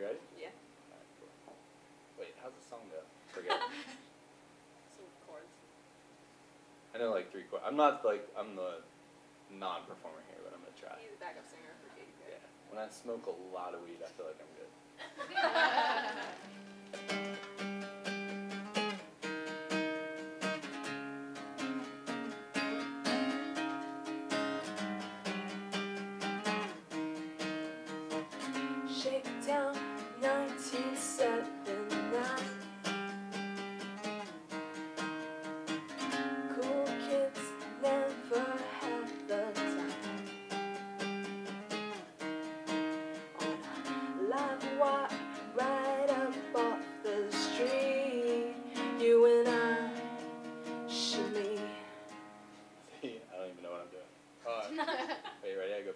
you ready? Yeah. Alright, cool. Wait, how's the song go? Forget. Some chords. I know like three chords. I'm not like I'm the non-performer here, but I'm gonna try. He's a backup singer for Katy Perry. Yeah. When I smoke a lot of weed, I feel like I'm good.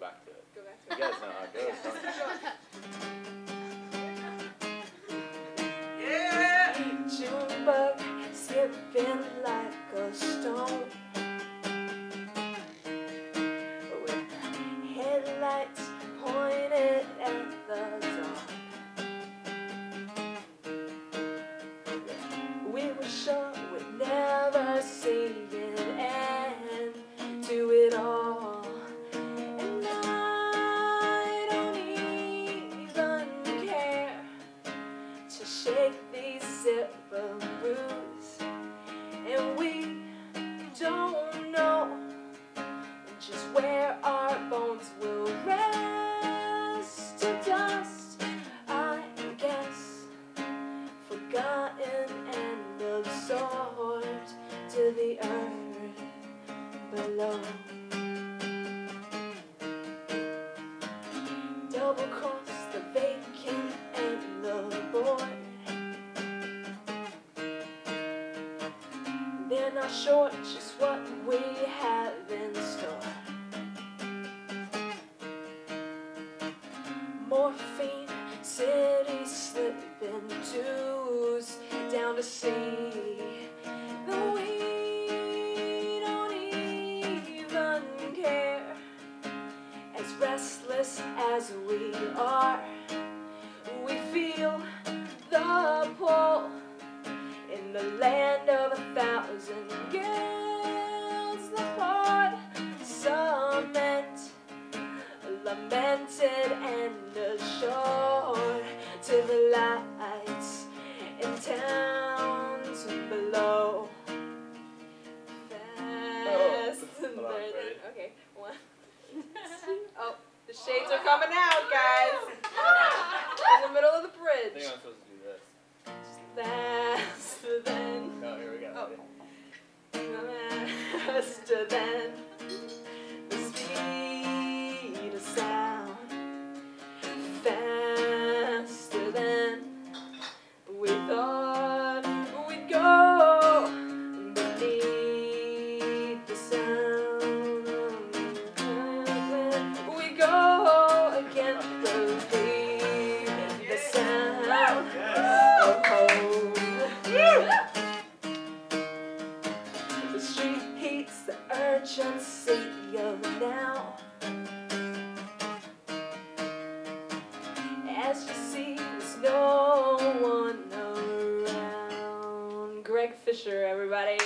back to it. Go back to You guys know how it goes, don't you? Junebug skipping like a stone to the earth below. Double cross the vacant and the bored. They're not sure just what we have in store. Morphine city slipping twos down to see restless as we are, we feel the pull in the land of a thousand gills. The cement, lamented and assured to the lights in towns coming out, the urgency of now. As you see, there's no one around. Greg Fisher, everybody.